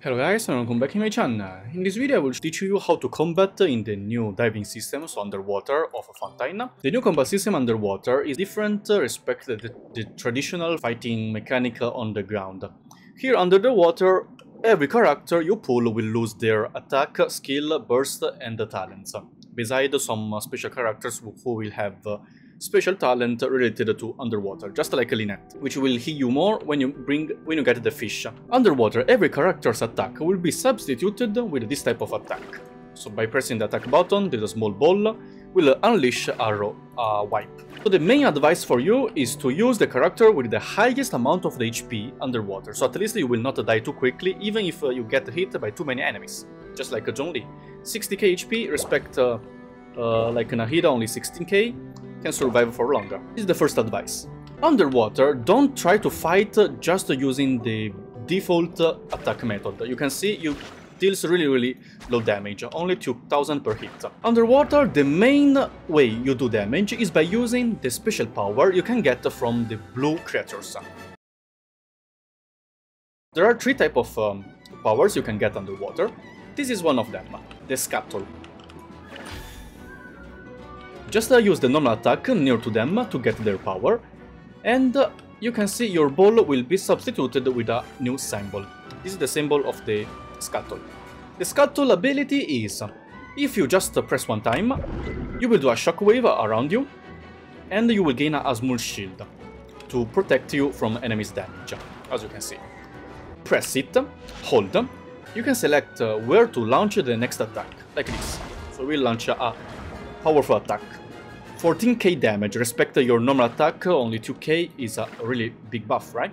Hello guys and welcome back to my channel. In this video I will teach you how to combat in the new diving systems underwater of Fontaine. The new combat system underwater is different respect the, the traditional fighting mechanic on the ground. Here under the water, every character you pull will lose their attack, skill, burst and talents, besides some special characters who will have uh, special talent related to underwater, just like Lynette, which will heal you more when you bring when you get the fish. Underwater, every character's attack will be substituted with this type of attack. So by pressing the attack button, a small ball, will unleash arrow uh, wipe. So the main advice for you is to use the character with the highest amount of the HP underwater, so at least you will not die too quickly even if uh, you get hit by too many enemies, just like Zhongli. 60k HP, respect uh, uh, like Nahida only 16k, can survive for longer. This is the first advice. Underwater, don't try to fight just using the default attack method. You can see you deals really really low damage, only 2000 per hit. Underwater, the main way you do damage is by using the special power you can get from the blue creatures. There are three types of um, powers you can get underwater. This is one of them, the Scuttle. Just uh, use the normal attack near to them to get their power, and uh, you can see your ball will be substituted with a new symbol. This is the symbol of the Scuttle. The Scuttle ability is, if you just press one time, you will do a shockwave around you, and you will gain a small shield to protect you from enemies' damage, as you can see. Press it, hold, you can select uh, where to launch the next attack, like this. So we'll launch a powerful attack. 14k damage, respect your normal attack, only 2k is a really big buff, right?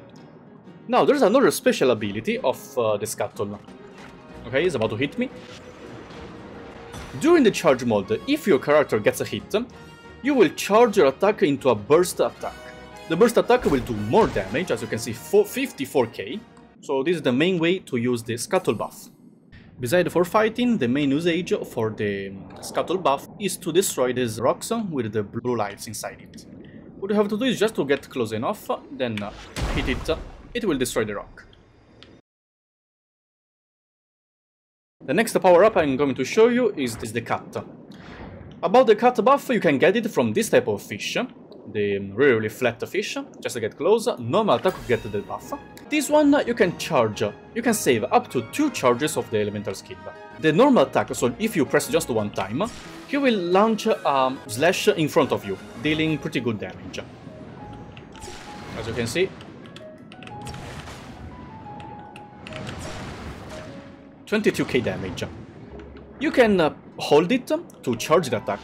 Now, there's another special ability of uh, the Scuttle. Okay, he's about to hit me. During the charge mode, if your character gets a hit, you will charge your attack into a burst attack. The burst attack will do more damage, as you can see, 54k, so this is the main way to use the Scuttle buff. Besides for fighting, the main usage for the Scuttle buff is to destroy these rocks with the blue lights inside it. What you have to do is just to get close enough, then uh, hit it, it will destroy the rock. The next power-up I'm going to show you is, is the cut. About the cut buff, you can get it from this type of fish, the really, flat fish, just to get close, normal attack to get the buff. This one uh, you can charge, uh, you can save up to 2 charges of the elemental skill. The normal attack, so if you press just one time, he will launch a slash in front of you, dealing pretty good damage. As you can see. 22k damage. You can uh, hold it to charge the attack.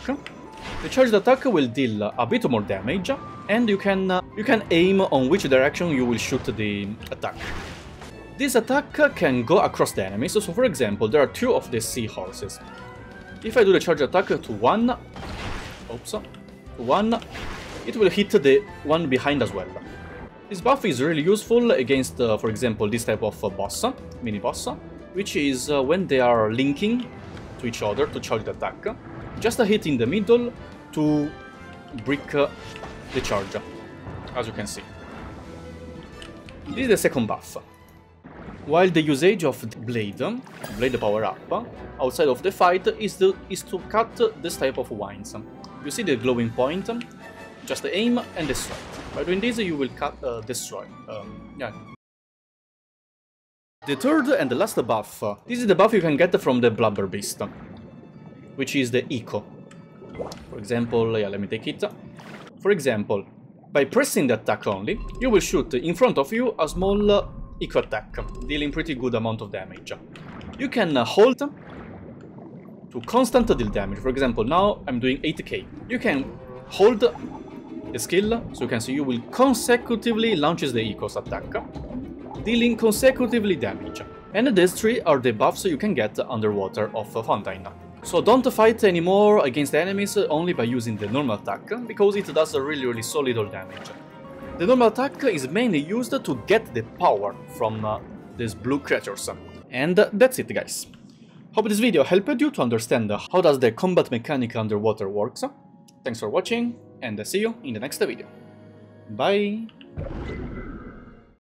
The charged attack will deal a bit more damage, and you can uh, you can aim on which direction you will shoot the attack. This attack can go across the enemies, so for example, there are two of the seahorses. If I do the charge attack to one, oops, one, it will hit the one behind as well. This buff is really useful against, uh, for example, this type of uh, boss, mini boss, which is uh, when they are linking to each other to charge the attack. Just a hit in the middle to break uh, the charge, as you can see. This is the second buff. While the usage of the blade, blade power up, outside of the fight is to, is to cut this type of wines. You see the glowing point, just aim and destroy. By doing this you will cut, uh, destroy. Um, yeah. The third and the last buff, this is the buff you can get from the Blubber Beast, which is the Echo. For example, yeah, let me take it. For example, by pressing the attack only, you will shoot in front of you a small uh, echo attack, dealing pretty good amount of damage. You can uh, hold to constant deal damage. For example, now I'm doing 80k. You can hold the skill, so you can see you will consecutively launches the echo's attack, dealing consecutively damage. And these three are the buffs you can get underwater of Fontaine. So don't fight anymore against enemies only by using the normal attack, because it does a really really solid damage. The normal attack is mainly used to get the power from uh, these blue creatures. And that's it guys. Hope this video helped you to understand how does the combat mechanic underwater works. Thanks for watching, and see you in the next video. Bye!